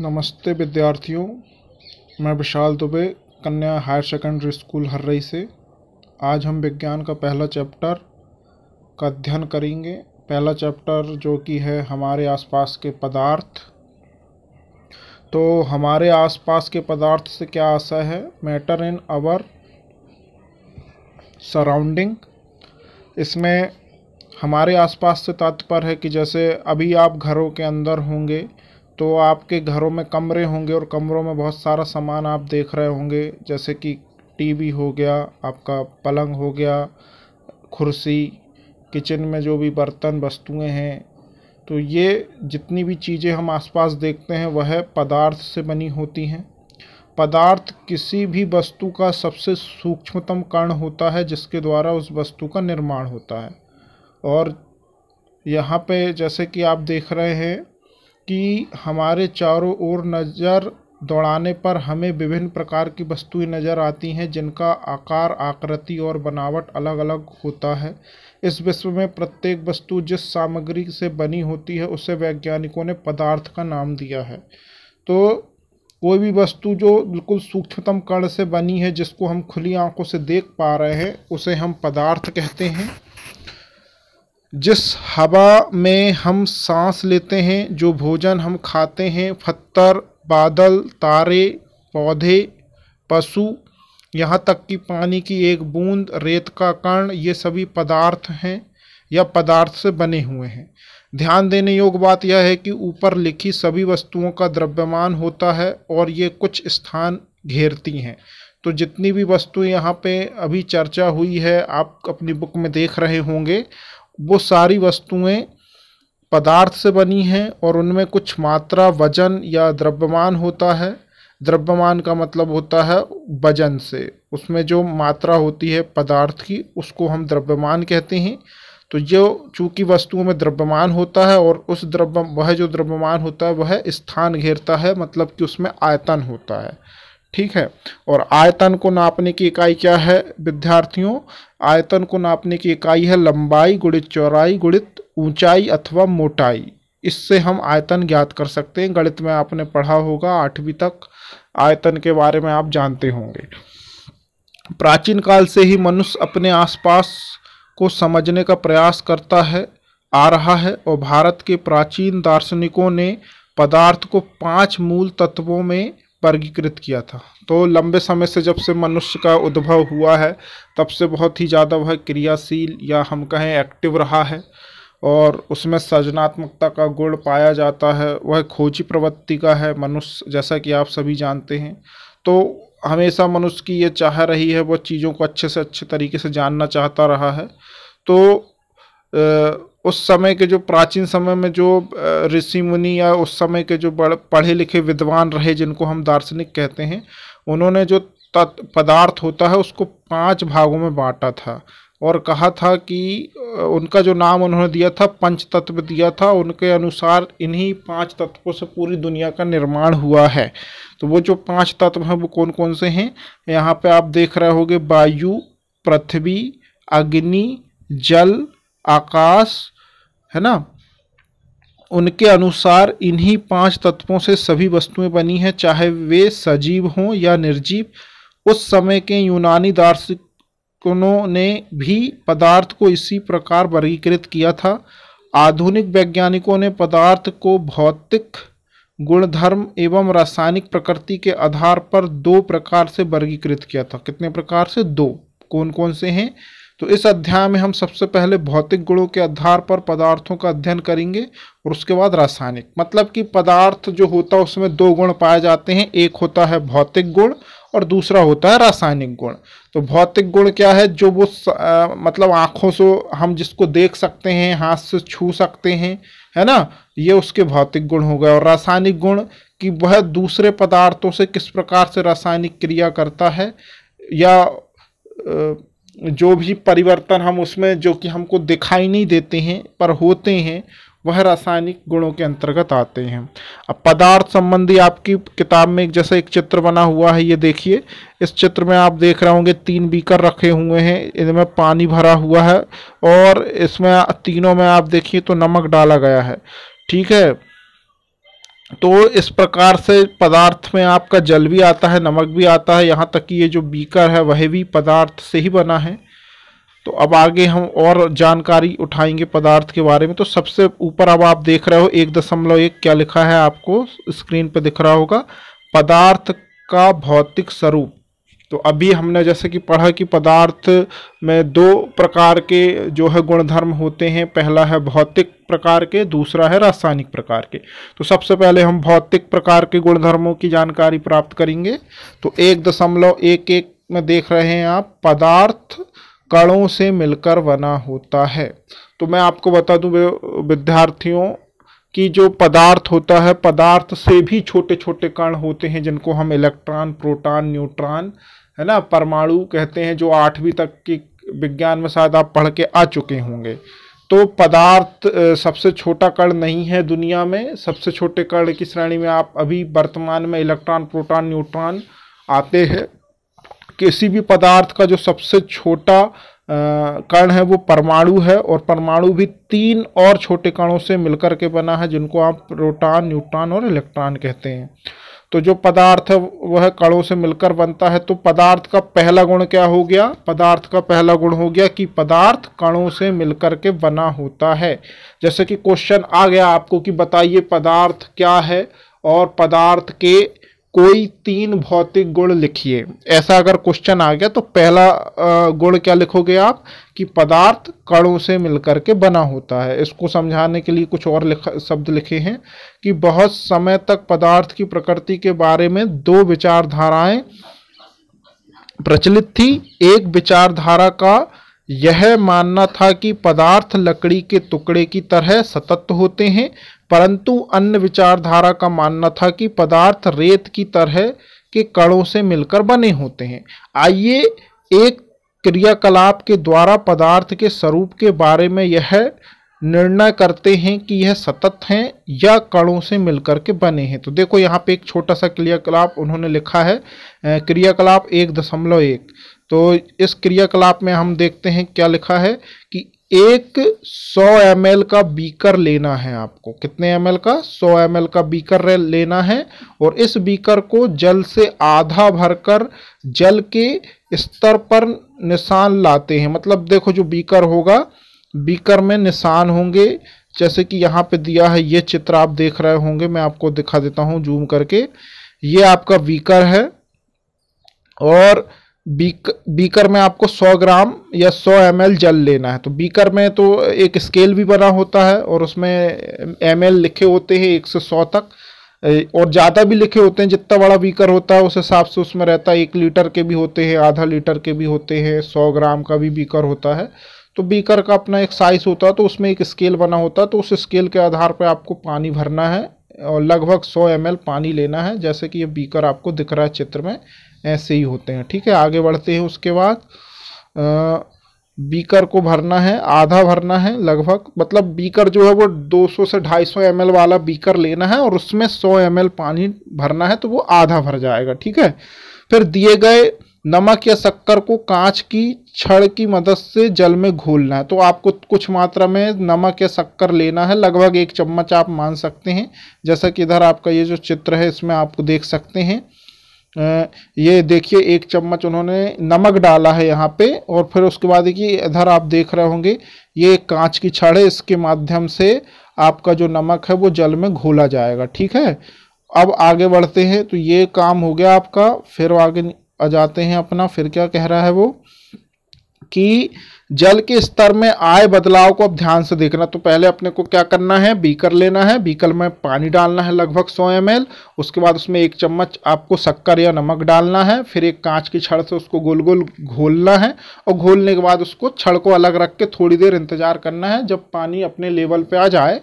नमस्ते विद्यार्थियों, मैं विशाल दुबे, कन्या हायर सेकेंडरी स्कूल हर्रई से। आज हम विज्ञान का पहला चैप्टर का अध्ययन करेंगे। पहला चैप्टर जो कि है हमारे आसपास के पदार्थ। तो हमारे आसपास के पदार्थ से क्या आशा है? Matter in our surrounding. इसमें हमारे आसपास से तात्पर्य है कि जैसे अभी आप घरों के अंदर होंगे तो आपके घरों में कमरे होंगे और कमरों में बहुत सारा सामान आप देख रहे होंगे, जैसे कि टीवी हो गया, आपका पलंग हो गया, कुर्सी, किचन में जो भी बर्तन, वस्तुएँ हैं। तो ये जितनी भी चीज़ें हम आसपास देखते हैं, वह पदार्थ से बनी होती हैं। पदार्थ किसी भी वस्तु का सबसे सूक्ष्मतम कण होता है, जिसके द्वारा उस वस्तु का निर्माण होता है। और यहाँ पे जैसे कि आप देख रहे हैं कि हमारे चारों ओर नज़र दौड़ाने पर हमें विभिन्न प्रकार की वस्तुएँ नज़र आती हैं, जिनका आकार, आकृति और बनावट अलग अलग होता है। इस विश्व में प्रत्येक वस्तु जिस सामग्री से बनी होती है, उसे वैज्ञानिकों ने पदार्थ का नाम दिया है। तो कोई भी वस्तु जो बिल्कुल सूक्ष्मतम कण से बनी है, जिसको हम खुली आँखों से देख पा रहे हैं, उसे हम पदार्थ कहते हैं। जिस हवा में हम सांस लेते हैं, जो भोजन हम खाते हैं पत्थर बादल, तारे, पौधे, पशु, यहाँ तक कि पानी की एक बूंद, रेत का कण, ये सभी पदार्थ हैं या पदार्थ से बने हुए हैं। ध्यान देने योग्य बात यह है कि ऊपर लिखी सभी वस्तुओं का द्रव्यमान होता है और ये कुछ स्थान घेरती हैं। तो जितनी भी वस्तु यहाँ पे अभी चर्चा हुई है, आप अपनी बुक में देख रहे होंगे वो सारी वस्तुएँ पदार्थ से बनी हैं और उनमें कुछ मात्रा वज़न या द्रव्यमान होता है। द्रव्यमान का मतलब होता है वज़न से। उसमें जो मात्रा होती है पदार्थ की, उसको हम द्रव्यमान कहते हैं। तो जो चूँकि वस्तुओं में द्रव्यमान होता है और उस द्रव्य, वह जो द्रव्यमान होता है, वह स्थान घेरता है मतलब कि उसमें आयतन होता है। ठीक है? और आयतन को नापने की इकाई क्या है? विद्यार्थियों आयतन को नापने की इकाई है लंबाई गुणित चौड़ाई गुणित ऊंचाई अथवा मोटाई। इससे हम आयतन ज्ञात कर सकते हैं। गणित में आपने पढ़ा होगा, आठवीं तक आयतन के बारे में आप जानते होंगे। प्राचीन काल से ही मनुष्य अपने आसपास को समझने का प्रयास करता है, आ रहा है और भारत के प्राचीन दार्शनिकों ने पदार्थ को पाँच मूल तत्वों में वर्गीकृत किया था। तो लंबे समय से जब से मनुष्य का उद्भव हुआ है, तब से बहुत ही ज़्यादा वह क्रियाशील या हम कहें एक्टिव रहा है और उसमें सृजनात्मकता का गुण पाया जाता है। वह खोजी प्रवृत्ति का है मनुष्य, जैसा कि आप सभी जानते हैं। तो हमेशा मनुष्य की ये चाह रही है वह चीज़ों को अच्छे से अच्छे तरीके से जानना चाहता रहा है। तो उस समय के जो प्राचीन समय में जो ऋषि मुनि या उस समय के जो बड़े, पढ़े लिखे विद्वान रहे जिनको हम दार्शनिक कहते हैं, उन्होंने जो तत्, पदार्थ होता है उसको पाँच भागों में बांटा था और कहा था कि उनका जो नाम उन्होंने दिया था पंच तत्व दिया था, उनके अनुसार इन्हीं पाँच तत्वों से पूरी दुनिया का निर्माण हुआ है। तो वो जो पाँच तत्व हैं वो कौन कौन से हैं? यहाँ पे आप देख रहे होगे, वायु, पृथ्वी, अग्नि, जल आकाश, है ना? उनके अनुसार इन्हीं पाँच तत्वों से सभी वस्तुएँ बनी हैं, चाहे वे सजीव हों या निर्जीव। उस समय के यूनानी दार्शनिकों ने भी पदार्थ को इसी प्रकार वर्गीकृत किया था। आधुनिक वैज्ञानिकों ने पदार्थ को भौतिक, गुणधर्म एवं रासायनिक प्रकृति के आधार पर दो प्रकार से वर्गीकृत किया था। कितने प्रकार से? दो। कौन कौन से हैं? तो इस अध्याय में हम सबसे पहले भौतिक गुणों के आधार पर पदार्थों का अध्ययन करेंगे और उसके बाद रासायनिक। मतलब कि पदार्थ जो होता है उसमें दो गुण पाए जाते हैं। एक होता है भौतिक गुण और दूसरा होता है रासायनिक गुण। तो भौतिक गुण क्या है? जो वो आ, मतलब आँखों से हम जिसको देख सकते हैं हाथ से छू सकते हैं है ना? ये उसके भौतिक गुण हो गए। और रासायनिक गुण कि वह दूसरे पदार्थों से किस प्रकार से रासायनिक क्रिया करता है? या जो भी परिवर्तन हम उसमें जो कि हमको दिखाई नहीं देते हैं, पर होते हैं, वह रासायनिक गुणों के अंतर्गत आते हैं। अब पदार्थ संबंधी आपकी किताब में एक जैसा एक चित्र बना हुआ है, ये देखिए। इस चित्र में आप देख रहे होंगे, तीन बीकर रखे हुए हैं, इनमें पानी भरा हुआ है, और इसमें तीनों में आप देखिए तो नमक डाला गया है। ठीक है? तो इस प्रकार से पदार्थ में आपका जल भी आता है, नमक भी आता है। यहाँ तक कि ये जो बीकर है, वह भी पदार्थ से ही बना है। तो अब आगे हम और जानकारी उठाएँगे पदार्थ के बारे में। तो सबसे ऊपर अब आप देख रहे हो, एक दशमलव एक क्या लिखा है आपको? स्क्रीन पर दिख रहा होगा। पदार्थ का भौतिक स्वरूप। तो अभी हमने जैसे कि पढ़ा कि पदार्थ में दो प्रकार के जो है गुणधर्म होते हैं, पहला है भौतिक प्रकार के, दूसरा है रासायनिक प्रकार के। तो सबसे पहले हम भौतिक प्रकार के गुणधर्मों की जानकारी प्राप्त करेंगे। तो एक दशमलव एक एक में देख रहे हैं आप, पदार्थ कणों से मिलकर बना होता है। तो मैं आपको बता दूँ विद्यार्थियों कि जो पदार्थ होता है, पदार्थ से भी छोटे छोटे कण होते हैं जिनको हम इलेक्ट्रॉन, प्रोटॉन, न्यूट्रॉन है ना? परमाणु कहते हैं जो आठवीं तक की विज्ञान में शायद आप पढ़ के आ चुके होंगे। तो पदार्थ सबसे छोटा कण नहीं है दुनिया में। सबसे छोटे कण की श्रेणी में आप अभी वर्तमान में इलेक्ट्रॉन, प्रोटॉन, न्यूट्रॉन आते हैं। किसी भी पदार्थ का जो सबसे छोटा कण है वो परमाणु है और परमाणु भी तीन और छोटे कणों से मिलकर के बना है जिनको आप प्रोटॉन, न्यूट्रॉन और इलेक्ट्रॉन कहते हैं। तो जो पदार्थ वह कणों से मिलकर बनता है। तो पदार्थ का पहला गुण क्या हो गया? पदार्थ का पहला गुण हो गया कि पदार्थ कणों से मिलकर के बना होता है। जैसे कि क्वेश्चन आ गया आपको कि बताइए पदार्थ क्या है? और पदार्थ के कोई तीन भौतिक गुण लिखिए। ऐसा अगर क्वेश्चन आ गया तो पहला गुण क्या लिखोगे आप? कि पदार्थ कणों से मिलकर के बना होता है। इसको समझाने के लिए कुछ और लिख, शब्द लिखे हैं कि बहुत समय तक पदार्थ की प्रकृति के बारे में दो विचारधाराएँ प्रचलित थी। एक विचारधारा का यह मानना था कि पदार्थ लकड़ी के टुकड़े की तरह सतत होते हैं, परंतु अन्य विचारधारा का मानना था कि पदार्थ रेत की तरह के कणों से मिलकर बने होते हैं। आइए एक क्रियाकलाप के द्वारा पदार्थ के स्वरूप के बारे में यह निर्णय करते हैं कि यह सतत हैं या कणों से मिलकर के बने हैं। तो देखो यहाँ पे एक छोटा सा क्रियाकलाप उन्होंने लिखा है क्रियाकलाप एक दशमलव एक। तो इस क्रियाकलाप में हम देखते हैं क्या लिखा है कि एक 100 एम का बीकर लेना है आपको। कितने एम का? 100 एम का बीकर लेना है और इस बीकर को जल से आधा भरकर जल के स्तर पर निशान लाते हैं। मतलब देखो जो बीकर होगा, बीकर में निशान होंगे। जैसे कि यहाँ पे दिया है ये चित्र आप देख रहे होंगे, मैं आपको दिखा देता हूँ, जूम करके। ये आपका बीकर है और बीक, बीकर में आपको 100 ग्राम या 100 एम जल लेना है। तो बीकर में तो एक स्केल भी बना होता है और उसमें एमएल लिखे होते हैं एक से सौ तक। और ज़्यादा भी लिखे होते हैं, जितना बड़ा बीकर होता है उस हिसाब से उसमें रहता है। एक लीटर के भी होते हैं, आधा लीटर के भी होते हैं, सौ ग्राम का भी बीकर होता है। तो बीकर का अपना एक साइज़ होता है तो उसमें एक स्केल बना होता है। तो उस स्केल के आधार पर आपको पानी भरना है और लगभग 100 एम पानी लेना है। जैसे कि ये बीकर आपको दिख रहा है चित्र में। ऐसे ही होते हैं। ठीक है, आगे बढ़ते हैं उसके बाद। बीकर को भरना है, आधा भरना है, लगभग। मतलब बीकर जो है वो 200 से 250 एम वाला बीकर लेना है और उसमें 100 एम पानी भरना है तो वो आधा भर जाएगा। ठीक है? फिर दिए गए नमक या शक्कर को कांच की, छड़ की मदद से जल में घोलना है। तो आपको कुछ मात्रा में नमक या शक्कर लेना है, लगभग एक चम्मच आप मान सकते हैं। जैसा कि इधर आपका ये जो चित्र है, इसमें आपको देख सकते हैं। ये देखिए, एक चम्मच उन्होंने नमक डाला है यहाँ पे, और फिर उसके बाद देखिए, इधर आप देख रहे होंगे, ये कांच की छड़ है, इसके माध्यम से आपका जो नमक है वो जल में घोला जाएगा, ठीक है? अब आगे बढ़ते हैं तो ये काम हो गया आपका, फिर आगे आ जाते हैं अपना, फिर क्या कह रहा है वो? कि जल के स्तर में आए बदलाव को अब ध्यान से देखना। तो पहले अपने को क्या करना है? बीकर लेना है। बीकर में पानी डालना है लगभग 100 एम उसके बाद उसमें एक चम्मच आपको शक्कर या नमक डालना है। फिर एक कांच की छड़ से उसको गोल गोल घोलना है और घोलने के बाद उसको छड़ को अलग रख के थोड़ी देर इंतज़ार करना है। जब पानी अपने लेवल पर आ जाए,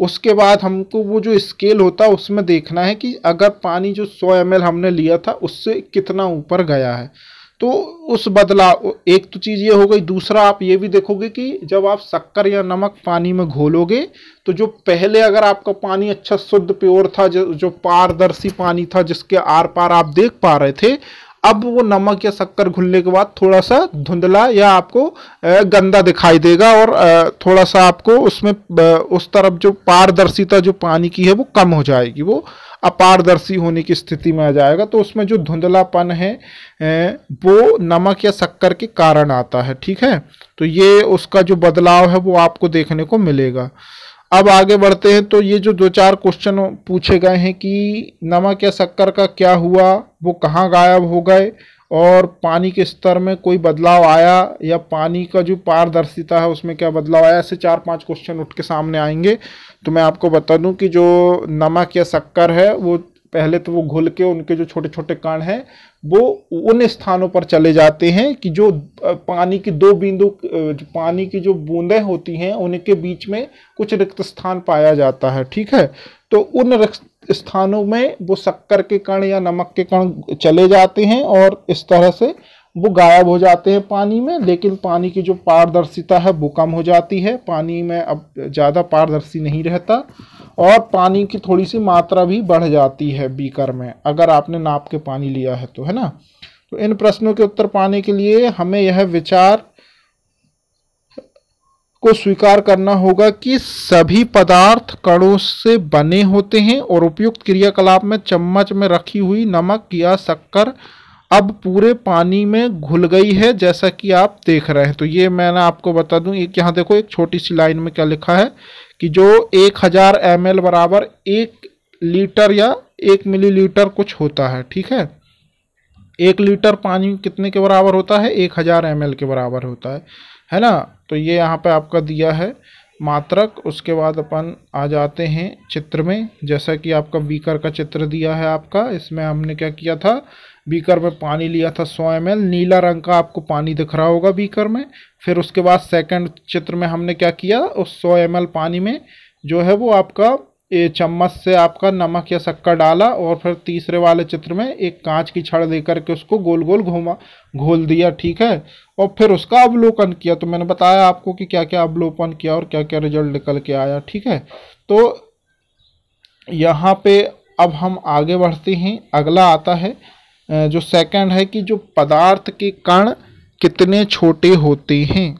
उसके बाद हमको वो जो स्केल होता है उसमें देखना है कि अगर पानी जो 100 एम हमने लिया था, उससे कितना ऊपर गया है। तो उस बदलाव एक तो चीज़ ये हो गई, दूसरा आप ये भी देखोगे कि जब आप शक्कर या नमक पानी में घोलोगे तो जो पहले अगर आपका पानी अच्छा शुद्ध, प्योर था, जो जो पारदर्शी पानी था, जिसके आर पार आप देख पा रहे थे, अब वो नमक या शक्कर घुलने के बाद थोड़ा सा धुंधला या आपको गंदा दिखाई देगा और थोड़ा सा आपको उसमें उस तरफ़ जो पारदर्शिता जो पानी की है, वो कम हो जाएगी, वो अपारदर्शी होने की स्थिति में आ जाएगा तो उसमें जो धुंधलापन है वो नमक या शक्कर के कारण आता है, ठीक है? तो ये उसका जो बदलाव है, वो आपको देखने को मिलेगा। अब आगे बढ़ते हैं तो ये जो दो चार क्वेश्चन पूछे गए हैं कि नमक या शक्कर का क्या हुआ, वो कहाँ गायब हो गए और पानी के स्तर में कोई बदलाव आया या पानी का जो पारदर्शिता है उसमें क्या बदलाव आया? ऐसे चार पाँच क्वेश्चन उठ के सामने आएँगे। तो मैं आपको बता दूँ कि जो नमक या शक्कर है, वो पहले तो वो घुल के उनके जो छोटे छोटे कण हैं, वो उन स्थानों पर चले जाते हैं कि जो पानी की दो बिंदु पानी की जो बूंदें होती हैं, उनके बीच में कुछ रिक्त स्थान पाया जाता है। ठीक है? तो उन रिक्त स्थानों में वो शक्कर के कण या नमक के कण चले जाते हैं और इस तरह से वो गायब हो जाते हैं पानी में, लेकिन पानी की जो पारदर्शिता है वो कम हो जाती है। पानी में अब ज़्यादा पारदर्शी नहीं रहता और पानी की थोड़ी सी मात्रा भी बढ़ जाती है बीकर में। अगर आपने नाप के पानी लिया है तो है ना? तो इन प्रश्नों के उत्तर पाने के लिए हमें यह विचार को स्वीकार करना होगा कि सभी पदार्थ कणों से बने होते हैं और उपयुक्त क्रियाकलाप में चम्मच में रखी हुई नमक या शक्कर अब पूरे पानी में घुल गई है, जैसा कि आप देख रहे हैं। तो ये मैंने आपको बता दूँ, एक यहाँ देखो, एक छोटी सी लाइन में क्या लिखा है कि जो एक हज़ार एम बराबर एक लीटर या एक मिलीलीटर कुछ होता है, ठीक है? एक लीटर पानी कितने के बराबर होता है? एक हज़ार एम के बराबर होता है। है ना? तो ये यहाँ पे आपका दिया है मात्रक। उसके बाद अपन आ जाते हैं चित्र में। जैसा कि आपका बीकर का चित्र दिया है आपका, इसमें हमने क्या किया था? बीकर में पानी लिया था सौ एम नीला रंग का आपको पानी दिख रहा होगा बीकर में। फिर उसके बाद सेकंड चित्र में हमने क्या किया? उस सौ एम पानी में जो है वो आपका ये चम्मच से आपका नमक या शक्कर डाला और फिर तीसरे वाले चित्र में एक कांच की छड़ देकर के उसको गोल गोल घुमा, घोल दिया, ठीक है? और फिर उसका अवलोकन किया। तो मैंने बताया आपको कि क्या क्या अवलोकन किया और क्या क्या रिज़ल्ट निकल के आया, ठीक है? तो यहाँ पे अब हम आगे बढ़ते हैं। अगला आता है जो सेकंड है कि जो पदार्थ के कण कितने छोटे होते हैं?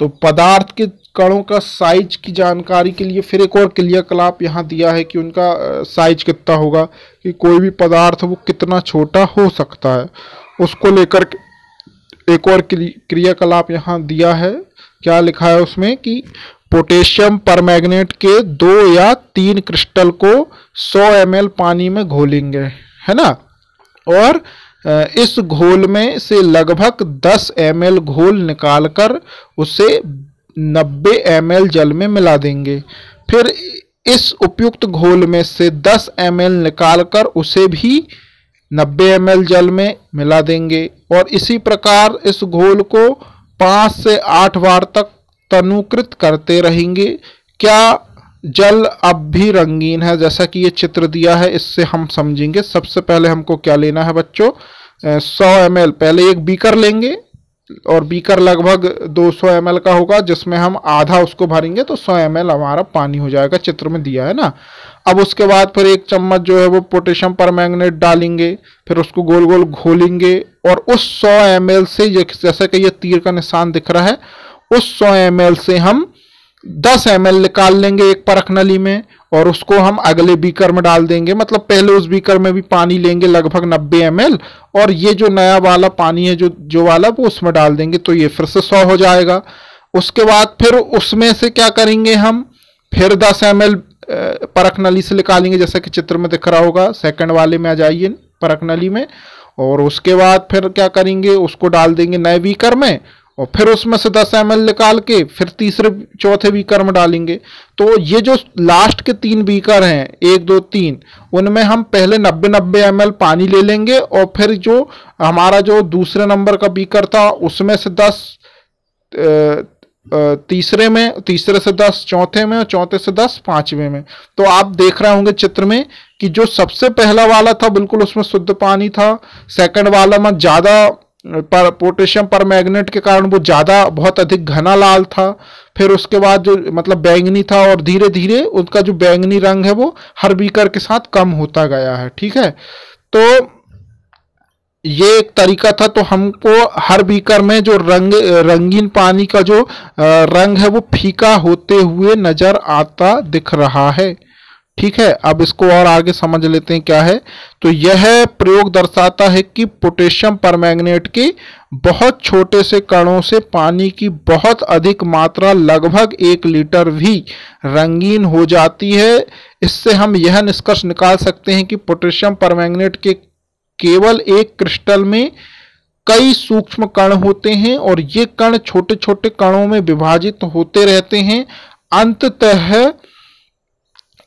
तो पदार्थ के कणों का साइज़ की जानकारी के लिए फिर एक और क्रियाकलाप यहाँ दिया है कि उनका साइज़ कितना होगा, कि कोई भी पदार्थ वो कितना छोटा हो सकता है। उसको लेकर एक और क्रियाकलाप यहाँ दिया है। क्या लिखा है उसमें कि पोटेशियम परमैग्नेट के दो या तीन क्रिस्टल को 100 एम पानी में घोलेंगे, है ना? और इस घोल में से लगभग 10 एम घोल निकालकर उसे 90 एम जल में मिला देंगे। फिर इस उपयुक्त घोल में से 10 एम निकालकर उसे भी 90 एम जल में मिला देंगे। और इसी प्रकार इस घोल को पाँच से आठ बार तक तनुकृत करते रहेंगे। क्या जल अब भी रंगीन है? जैसा कि ये चित्र दिया है, इससे हम समझेंगे। सबसे पहले हमको क्या लेना है बच्चों? सौ एम पहले एक बीकर लेंगे और बीकर लगभग 200 सौ का होगा, जिसमें हम आधा उसको भरेंगे तो 100 एम हमारा पानी हो जाएगा, चित्र में दिया है ना। अब उसके बाद फिर एक चम्मच जो है वो पोटेशियम पर डालेंगे, फिर उसको गोल गोल घोलेंगे, और उस 100 एम से जैसे कि ये तीर का निशान दिख रहा है, उस 100 एम से हम दस एम निकाल लेंगे एक परख नली में और उसको हम अगले बीकर में डाल देंगे। मतलब पहले उस बीकर में भी पानी लेंगे लगभग नब्बे एम और ये जो नया वाला पानी है, जो जो वाला वो उसमें डाल देंगे तो ये फिर से सौ हो जाएगा। उसके बाद फिर उसमें से क्या करेंगे हम? फिर दस एम परख नली से निकालेंगे, जैसा कि चित्र में दिख रहा होगा। सेकंड वाले में आ जाइए, परख नली में। और उसके बाद फिर क्या करेंगे? उसको डाल देंगे नए बीकर में। और फिर उसमें से 10 एम निकाल के फिर तीसरे, चौथे बीकर में डालेंगे। तो ये जो लास्ट के तीन बीकर हैं, एक, दो, तीन, उनमें हम पहले नब्बे नब्बे एम पानी ले लेंगे और फिर जो हमारा जो दूसरे नंबर का बीकर था उसमें से दस तीसरे में, तीसरे से दस, चौथे में और चौथे से दस, पाँचवें में। तो आप देख रहे होंगे चित्र में कि जो सबसे पहला वाला था, बिल्कुल उसमें शुद्ध पानी था। सेकंड वाला में ज़्यादा पर पोटेशियम पर मैग्नेट के कारण वो ज़्यादा बहुत अधिक घना लाल था। फिर उसके बाद जो मतलब बैंगनी था और धीरे धीरे उनका जो बैंगनी रंग है वो हर बीकर के साथ कम होता गया है, ठीक है? तो ये एक तरीका था तो हमको हर बीकर में जो रंग, रंगीन पानी का जो रंग है वो फीका होते हुए नज़र आता दिख रहा है। ठीक है, अब इसको और आगे समझ लेते हैं क्या है। तो यह प्रयोग दर्शाता है कि पोटेशियम परमैंगनेट के बहुत छोटे से कणों से पानी की बहुत अधिक मात्रा लगभग एक लीटर भी रंगीन हो जाती है। इससे हम यह निष्कर्ष निकाल सकते हैं कि पोटेशियम परमैंगनेट के केवल एक क्रिस्टल में कई सूक्ष्म कण होते हैं और ये कण छोटे छोटे कणों में विभाजित होते रहते हैं। अंततः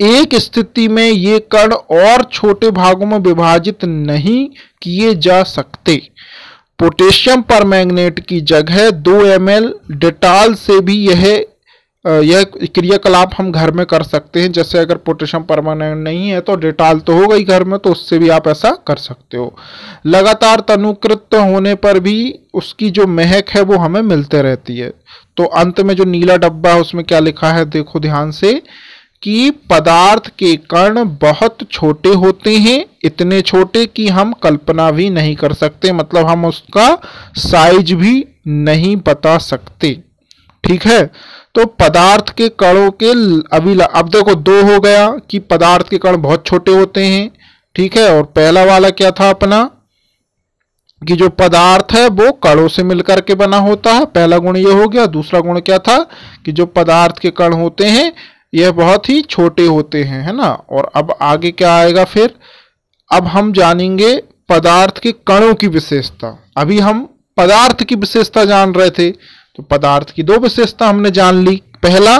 एक स्थिति में ये कण और छोटे भागों में विभाजित नहीं किए जा सकते। पोटेशियम परमैंगनेट की जगह 2 एम एल डेटाल से भी यह यह क्रियाकलाप हम घर में कर सकते हैं। जैसे अगर पोटेशियम परमानेंट नहीं है तो डेटाल तो होगा ही घर में तो उससे भी आप ऐसा कर सकते हो। लगातार तनुकृत होने पर भी उसकी जो महक है वो हमें मिलते रहती है। तो अंत में जो नीला डब्बा है, उसमें क्या लिखा है, देखो ध्यान से। कि पदार्थ के कण बहुत छोटे होते हैं, इतने छोटे कि हम कल्पना भी नहीं कर सकते मतलब हम उसका साइज़ भी नहीं बता सकते। ठीक है? तो पदार्थ के कणों के अभी अब देखो दो हो गया कि पदार्थ के कण बहुत छोटे होते हैं, ठीक है? और पहला वाला क्या था अपना? कि जो पदार्थ है, वो कणों से मिलकर के बना होता है। पहला गुण ये हो गया, दूसरा गुण क्या था? कि जो पदार्थ के कण होते हैं यह बहुत ही छोटे होते हैं, है ना? और अब आगे क्या आएगा फिर? अब हम जानेंगे पदार्थ के कणों की विशेषता। अभी हम पदार्थ की विशेषता जान रहे थे तो पदार्थ की दो विशेषता हमने जान ली। पहला,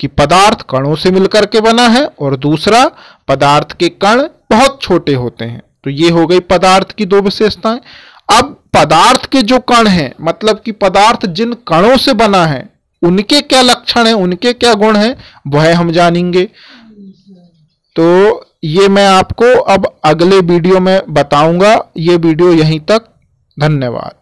कि पदार्थ कणों से मिलकर के बना है, और दूसरा, पदार्थ के कण बहुत छोटे होते हैं। तो ये हो गई पदार्थ की दो विशेषताएँ। अब पदार्थ के जो कण हैं मतलब कि पदार्थ जिन कणों से बना है उनके क्या लक्षण है, उनके क्या गुण है, वह हम जानेंगे। तो ये मैं आपको अब अगले वीडियो में बताऊँगा। ये वीडियो यहीं तक। धन्यवाद।